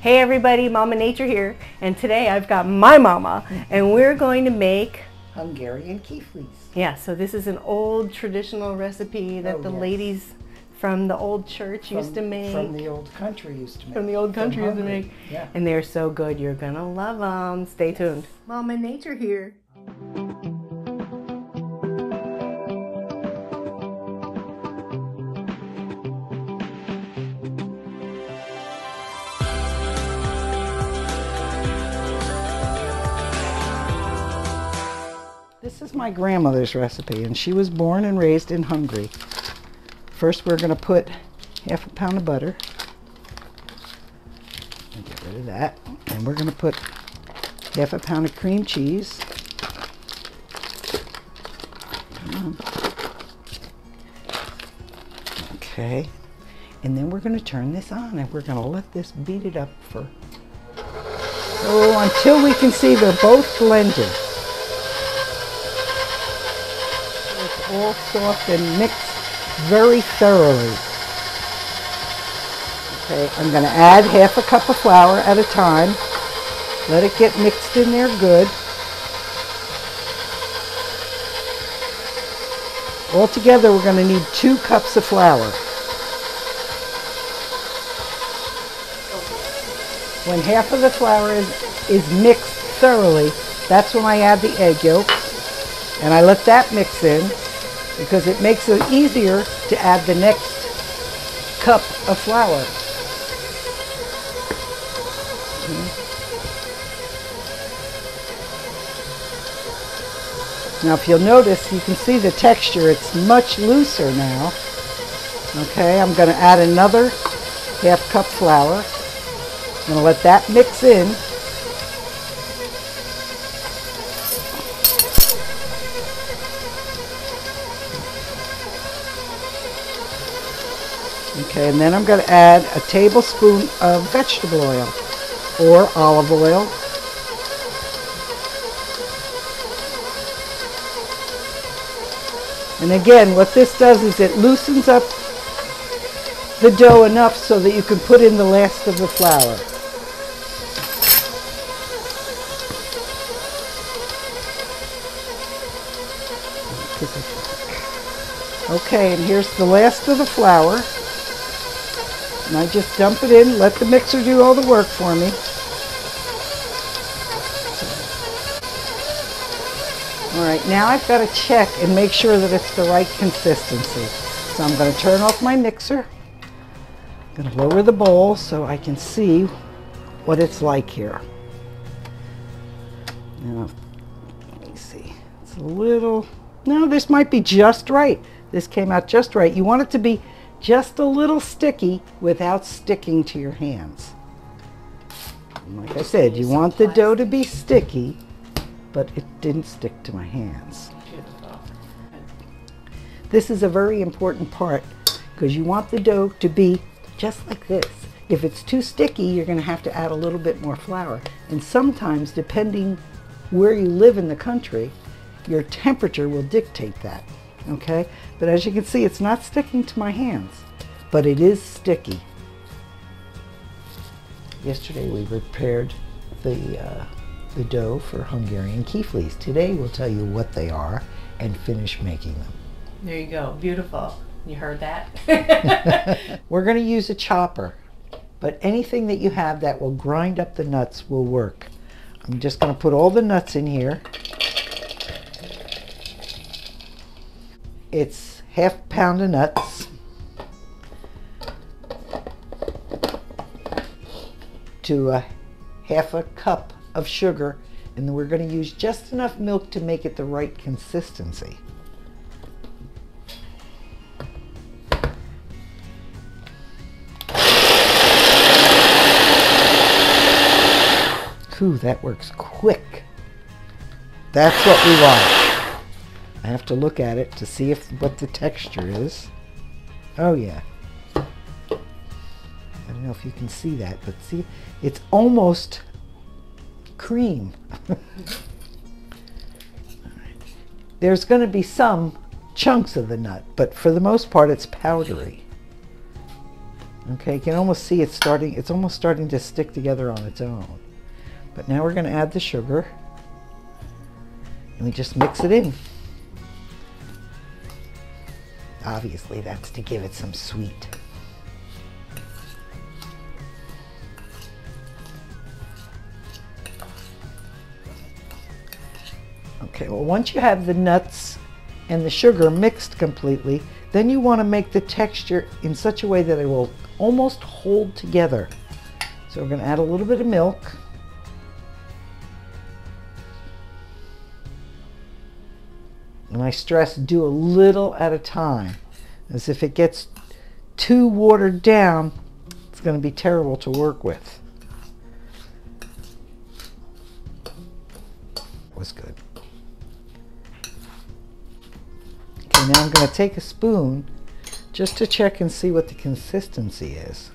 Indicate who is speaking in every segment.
Speaker 1: Hey everybody, Mama Nature here, and today I've got my mama, and we're going to make
Speaker 2: Hungarian kiflis.
Speaker 1: yeah. So this is an old traditional recipe that
Speaker 2: Oh,
Speaker 1: the
Speaker 2: yes.
Speaker 1: ladies from the old church used to make.
Speaker 2: From the old country used to make.
Speaker 1: from the old country used to make.
Speaker 2: Yeah.
Speaker 1: And they're so good, you're gonna love them. Stay tuned. Mama Nature here.
Speaker 2: My grandmother's recipe, and she was born and raised in Hungary. First, we're going to put half a pound of butter. And Get rid of that. And we're going to put half a pound of cream cheese. Okay. And then we're going to turn this on, and we're going to let this beat it up for oh until we can see they're both blended. All soft and mixed very thoroughly. Okay, I'm going to add half a cup of flour at a time. Let it get mixed in there good. Altogether, we're going to need two cups of flour. When half of the flour is, is mixed thoroughly, that's when I add the egg yolk. And I let that mix in because it makes it easier to add the next cup of flour. Hmm. Now if you'll notice, you can see the texture, it's much looser now. Okay, I'm going to add another half cup flour. I'm going to let that mix in. Okay, and then I'm going to add a tablespoon of vegetable oil or olive oil. And again, what this does is it loosens up the dough enough so that you can put in the last of the flour. Okay, and here's the last of the flour. And I just dump it in, let the mixer do all the work for me. All right, now I've got to check and make sure that it's the right consistency. So I'm going to turn off my mixer. I'm going to lower the bowl so I can see what it's like here. Now, let me see. It's a little, no, this might be just right. This came out just right. You want it to be just a little sticky without sticking to your hands. And like I said, you want the dough to be sticky, but it didn't stick to my hands. This is a very important part because you want the dough to be just like this. If it's too sticky, you're going to have to add a little bit more flour. And sometimes, depending where you live in the country, your temperature will dictate that. Okay? But as you can see, it's not sticking to my hands, but it is sticky. Yesterday we prepared the, uh, the dough for Hungarian kiflis. Today we'll tell you what they are and finish making them.
Speaker 1: There you go. Beautiful. You heard that?
Speaker 2: We're going to use a chopper, but anything that you have that will grind up the nuts will work. I'm just going to put all the nuts in here. It's half pound of nuts. To a half a cup of sugar, and we're going to use just enough milk to make it the right consistency. Ooh, that works quick. That's what we want. I have to look at it to see if what the texture is. Oh yeah. I don't know if you can see that, but see, it's almost cream. There's going to be some chunks of the nut, but for the most part it's powdery. Okay, you can almost see it's starting, it's almost starting to stick together on its own. But now we're going to add the sugar. And we just mix it in. Obviously, that's to give it some sweet. Okay, well once you have the nuts and the sugar mixed completely, then you want to make the texture in such a way that it will almost hold together. So we're going to add a little bit of milk. And I stress do a little at a time, as if it gets too watered down, it's going to be terrible to work with. Was good. Okay, now I'm going to take a spoon just to check and see what the consistency is.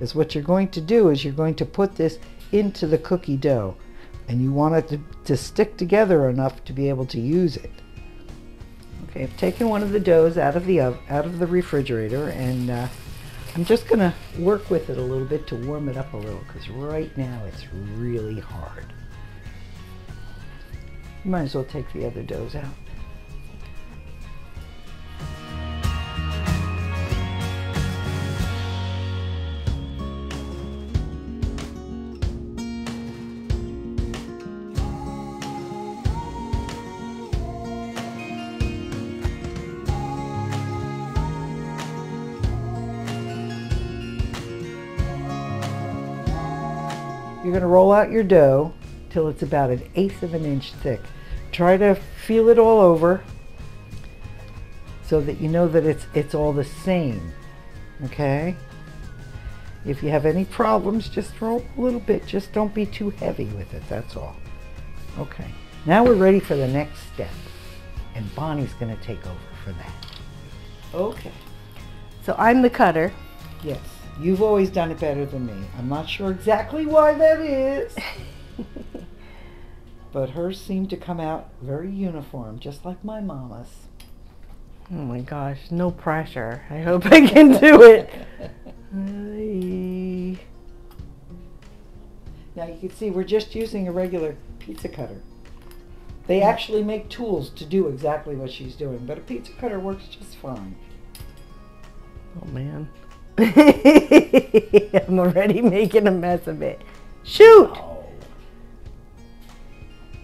Speaker 2: Is what you're going to do is you're going to put this into the cookie dough and you want it to, to stick together enough to be able to use it. Okay, I've taken one of the doughs out of the out of the refrigerator and uh, I'm just going to work with it a little bit to warm it up a little because right now it's really hard. You might as well take the other doughs out. Going to roll out your dough till it's about an eighth of an inch thick. Try to feel it all over so that you know that it's it's all the same. Okay? If you have any problems, just roll a little bit. Just don't be too heavy with it. That's all. Okay. Now we're ready for the next step. And Bonnie's going to take over for that. Okay.
Speaker 1: So I'm the cutter.
Speaker 2: Yes. You've always done it better than me. I'm not sure exactly why that is. but hers seemed to come out very uniform, just like my mama's.
Speaker 1: Oh my gosh, no pressure. I hope I can do it.
Speaker 2: now you can see we're just using a regular pizza cutter. They actually make tools to do exactly what she's doing, but a pizza cutter works just fine.
Speaker 1: Oh man. I'm already making a mess of it. Shoot! Oh.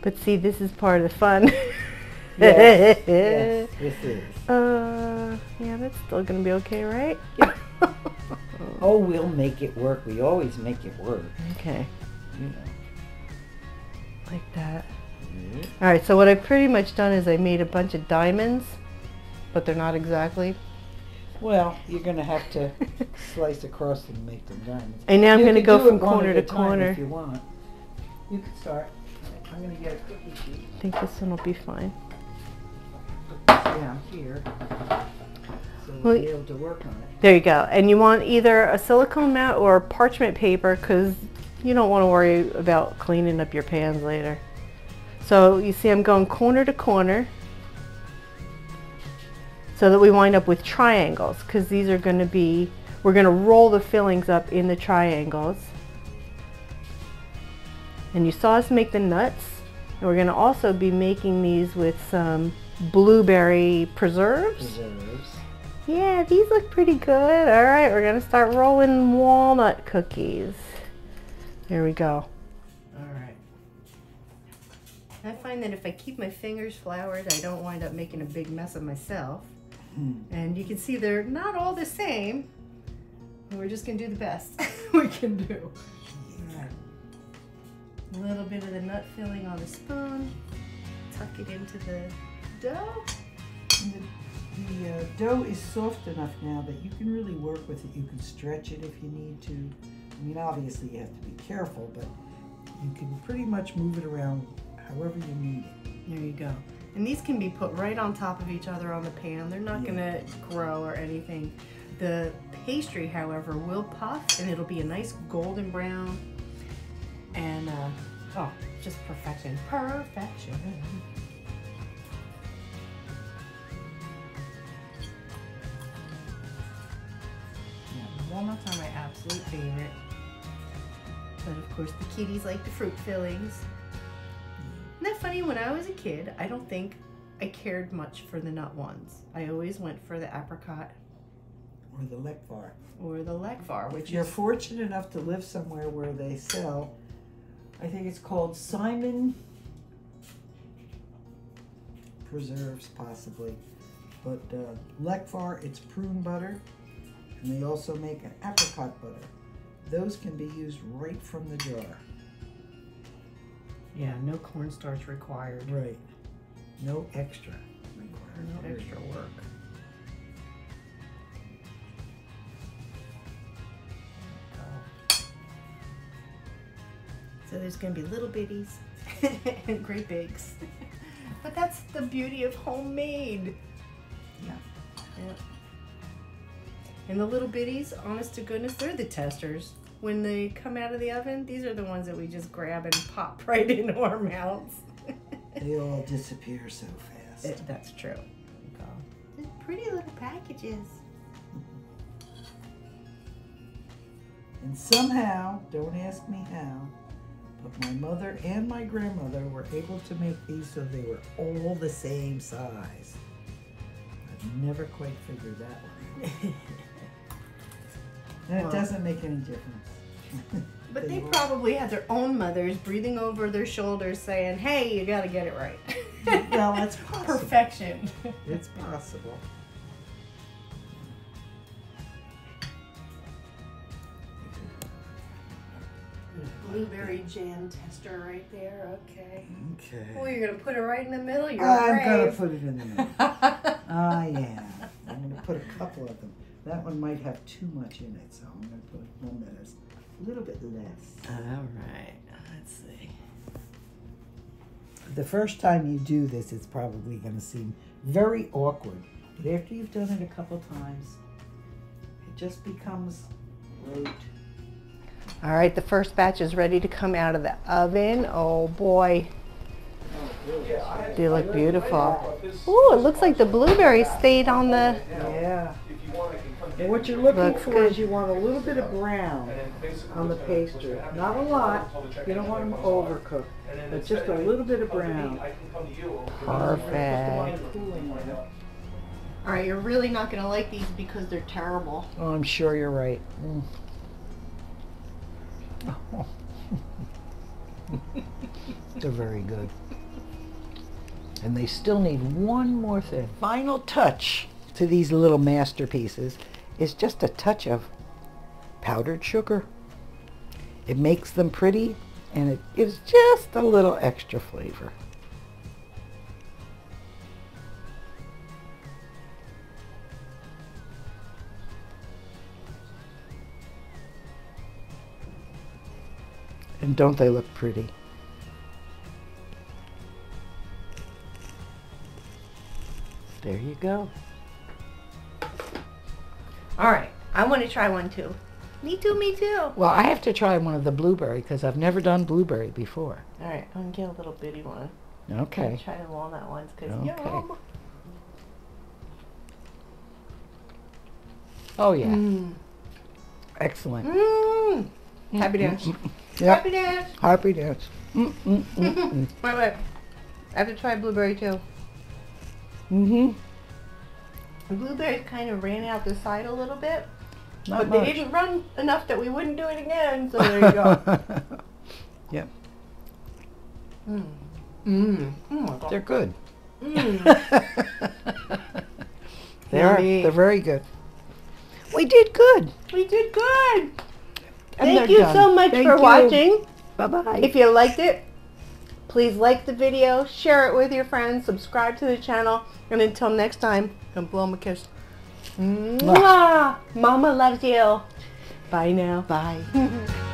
Speaker 1: But see, this is part of the fun.
Speaker 2: yes, yes, this is.
Speaker 1: Uh, yeah, that's still gonna be okay, right?
Speaker 2: Yeah. oh, we'll make it work. We always make it work.
Speaker 1: Okay.
Speaker 2: You know.
Speaker 1: Like that. Mm-hmm. All right, so what I've pretty much done is I made a bunch of diamonds, but they're not exactly.
Speaker 2: Well, you're going to have to slice across and make them diamonds.
Speaker 1: And now I'm going to go from
Speaker 2: corner
Speaker 1: to corner.
Speaker 2: If you want, you can start. I'm going to get a cookie sheet.
Speaker 1: I think this one will be fine.
Speaker 2: Down here, so we'll, we'll be able to work on it.
Speaker 1: There you go. And you want either a silicone mat or parchment paper because you don't want to worry about cleaning up your pans later. So you see I'm going corner to corner so that we wind up with triangles because these are going to be, we're going to roll the fillings up in the triangles. And you saw us make the nuts. And we're going to also be making these with some blueberry preserves.
Speaker 2: Preserves.
Speaker 1: Yeah, these look pretty good. All right, we're going to start rolling walnut cookies. There we go.
Speaker 2: All right.
Speaker 1: I find that if I keep my fingers floured, I don't wind up making a big mess of myself. Mm. And you can see they're not all the same. We're just gonna do the best we can do. A little bit of the nut filling on the spoon. Tuck it into the dough.
Speaker 2: And the, the uh, dough is soft enough now that you can really work with it. You can stretch it if you need to. I mean, obviously you have to be careful, but you can pretty much move it around however you need it.
Speaker 1: There you go. And these can be put right on top of each other on the pan. They're not yeah. gonna grow or anything. The pastry, however, will puff and it'll be a nice golden brown. And, uh, oh, just perfection. Perfection. walnuts are my absolute favorite. But of course, the kitties like the fruit fillings. Isn't that funny? When I was a kid, I don't think I cared much for the nut ones. I always went for the apricot
Speaker 2: Or the Lekvar.
Speaker 1: or the Lekvar, which
Speaker 2: If you're
Speaker 1: is
Speaker 2: fortunate enough to live somewhere where they sell, I think it's called Simon Preserves, possibly. But uh, Lekvar, it's prune butter, and they also make an apricot butter. Those can be used right from the jar.
Speaker 1: Yeah, no cornstarch required.
Speaker 2: Right. No extra required.
Speaker 1: No extra work. So there's going to be little bitties and great bigs. but that's the beauty of homemade.
Speaker 2: Yeah.
Speaker 1: Yeah. And the little bitties, honest to goodness, they're the testers. When they come out of the oven, these are the ones that we just grab and pop right into our mouths.
Speaker 2: They all disappear so fast.
Speaker 1: It- that's true. They're pretty little packages.
Speaker 2: And somehow, don't ask me how, but my mother and my grandmother were able to make these so they were all the same size. I've never quite figured that one out. And it doesn't make any difference.
Speaker 1: But they
Speaker 2: were-
Speaker 1: probably had their own mothers breathing over their shoulders saying, hey, you gotta get it right.
Speaker 2: well, that's possible.
Speaker 1: Perfection.
Speaker 2: It's possible.
Speaker 1: Blueberry jam tester right there, okay.
Speaker 2: Okay.
Speaker 1: Oh, you're gonna put it right in the middle? You're
Speaker 2: I'm gonna put it in the middle. Ah, I am. I'm gonna put a couple of them. That one might have too much in it, so I'm gonna put one that is a little bit less.
Speaker 1: All right, let's see.
Speaker 2: The first time you do this, it's probably gonna seem very awkward. But after you've done it a couple times, it just becomes rote.
Speaker 1: All right, the first batch is ready to come out of the oven. Oh boy, they look beautiful. Ooh, it looks like the blueberries stayed on the.
Speaker 2: Yeah. And what you're looking
Speaker 1: Looks
Speaker 2: for
Speaker 1: good.
Speaker 2: is you want a little bit of brown on the pastry. Not a lot. You don't want them overcooked, but just a little bit of brown.
Speaker 1: Perfect. All right, you're really not gonna like these because they're terrible.
Speaker 2: Oh, I'm sure you're right. Mm. They're very good. And they still need one more thing. Final touch to these little masterpieces is just a touch of powdered sugar. It makes them pretty and it gives just a little extra flavor. And don't they look pretty? There you go.
Speaker 1: All right, I want to try one too. Me too, me too.
Speaker 2: Well, I have to try one of the blueberry because I've never done blueberry before.
Speaker 1: All right, I'm gonna get a little bitty one.
Speaker 2: Okay.
Speaker 1: Try the walnut ones because
Speaker 2: Okay.
Speaker 1: yum.
Speaker 2: Oh yeah.
Speaker 1: Mmm.
Speaker 2: Excellent.
Speaker 1: Mmm. Happy dance.
Speaker 2: Yep.
Speaker 1: Happy dance.
Speaker 2: Happy dance. Mm, mm, mm, mm.
Speaker 1: Wait, wait. I have to try blueberry too.
Speaker 2: mm-hmm.
Speaker 1: The blueberries kind of ran out the side a little bit,
Speaker 2: Not
Speaker 1: but
Speaker 2: much.
Speaker 1: they didn't run enough that we wouldn't do it again. So there you go.
Speaker 2: yep.
Speaker 1: Mmm. Mmm. Mm. Oh.
Speaker 2: They're good.
Speaker 1: Mmm.
Speaker 2: They are. They're very good. We did good.
Speaker 1: we did good.
Speaker 2: And
Speaker 1: Thank you
Speaker 2: done.
Speaker 1: so much
Speaker 2: Thank
Speaker 1: for
Speaker 2: you.
Speaker 1: watching.
Speaker 2: Bye bye.
Speaker 1: If you liked it, please like the video, share it with your friends, subscribe to the channel, and until next time, come blow 'em a kiss. Mwah. Mama loves you. Bye now.
Speaker 2: Bye.